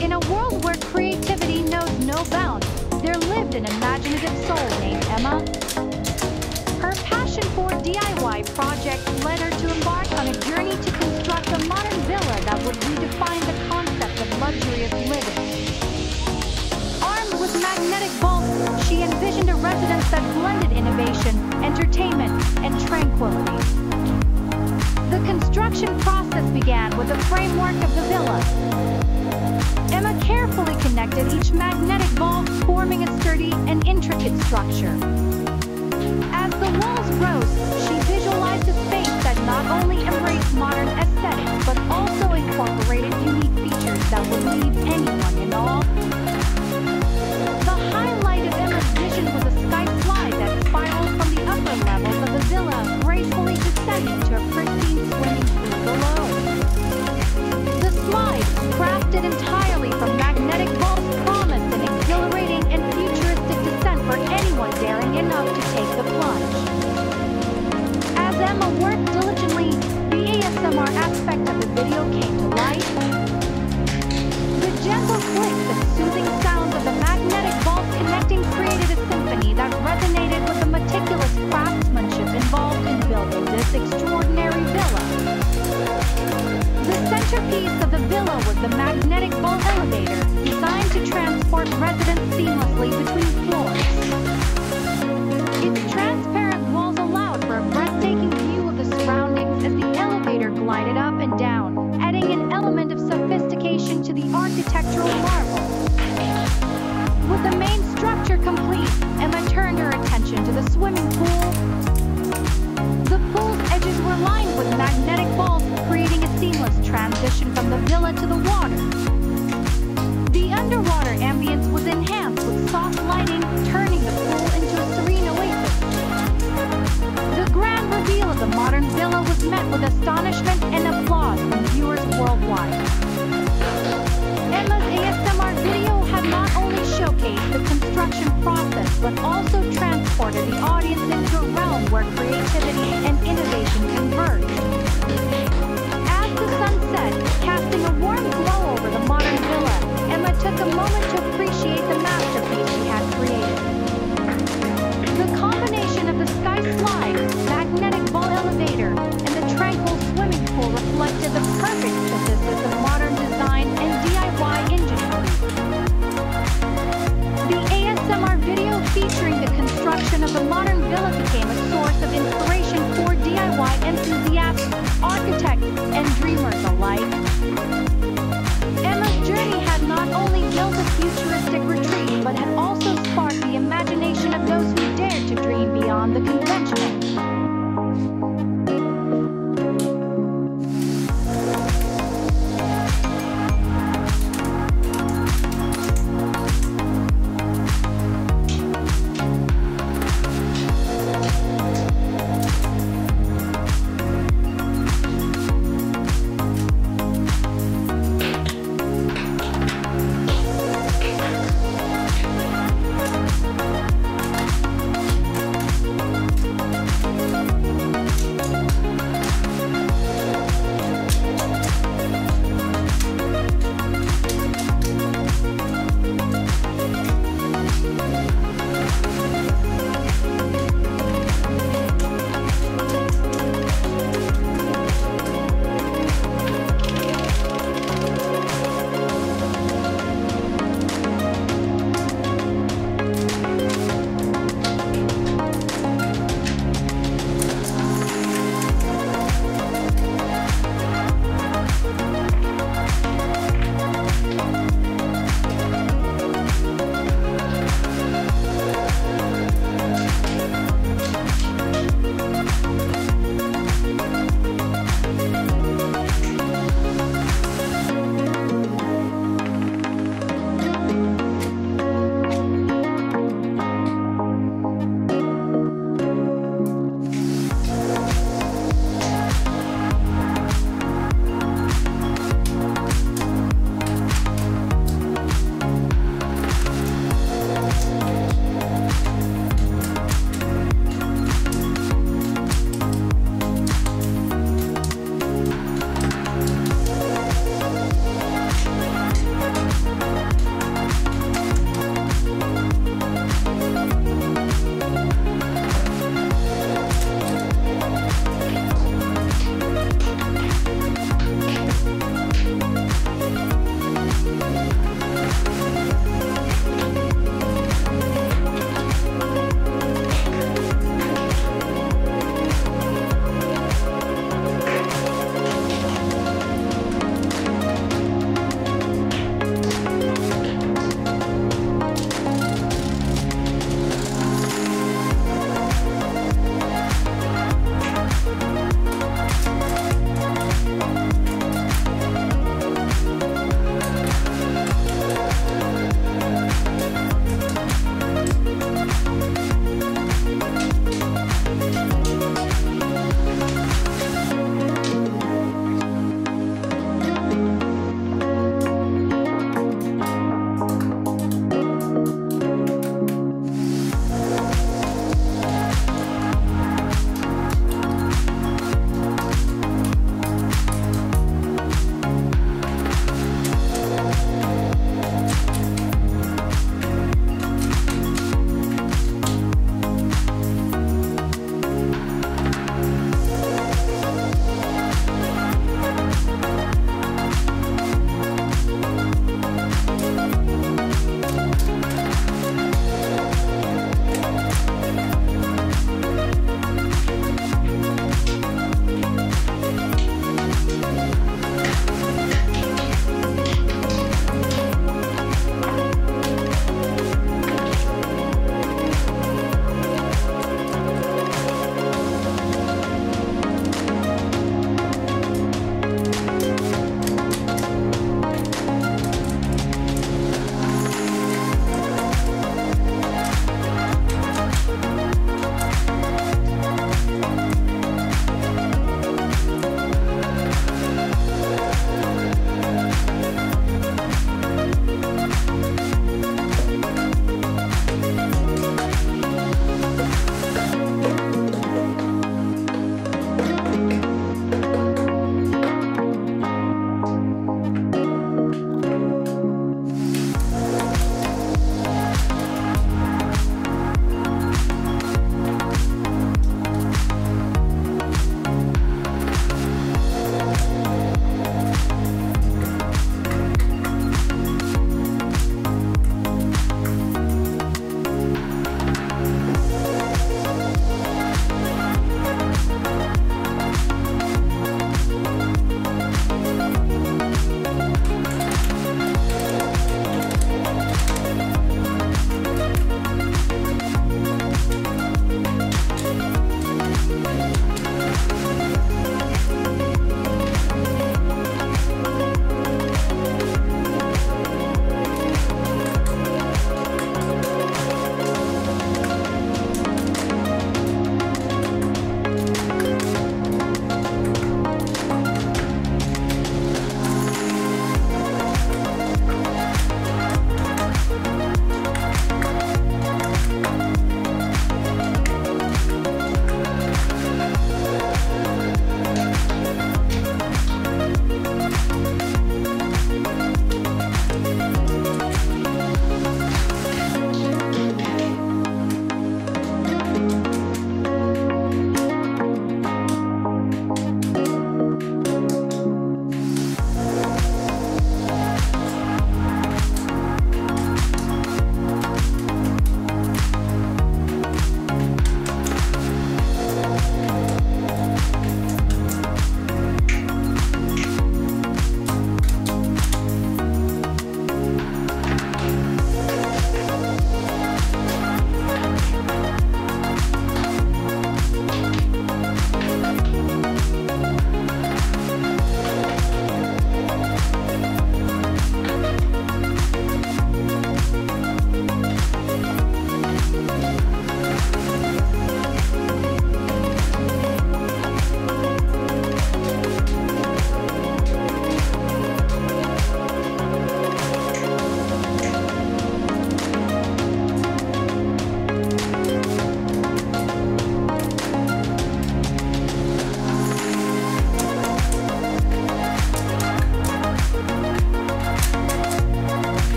In a world where creativity knows no bounds, there lived an imaginative soul named Emma. Her passion for DIY projects led her to embark on a journey to construct a modern villa that would redefine the concept of luxurious living. Armed with magnetic balls, she envisioned a residence that blended innovation, entertainment, and tranquility. The construction process began with the framework of the villa. Emma carefully connected each magnetic ball, forming a sturdy and intricate structure. As the walls rose, she visualized a space that not only embraced modern aesthetics but also incorporated unique features that would leave anyone in awe. Emma worked diligently, the ASMR aspect of the video came to life. The gentle clicks and soothing sounds of the magnetic ball connecting created a symphony that resonated with the meticulous craftsmanship involved in building this extraordinary villa. The centerpiece of the villa was the magnetic ball elevator, designed to transport residents seamlessly between swimming pool. The pool's edges were lined with magnetic balls, creating a seamless transition from the villa to the water. The underwater ambience was enhanced with soft lighting, turning the pool into a serene oasis. The grand reveal of the modern villa was met with astonishment and applause from viewers worldwide. Emma's ASMR video had not only showcased the construction process but also transported the audience into a realm where creativity and innovation converge. As the sun set, casting a warm glow over the modern villa, Emma took a moment to appreciate the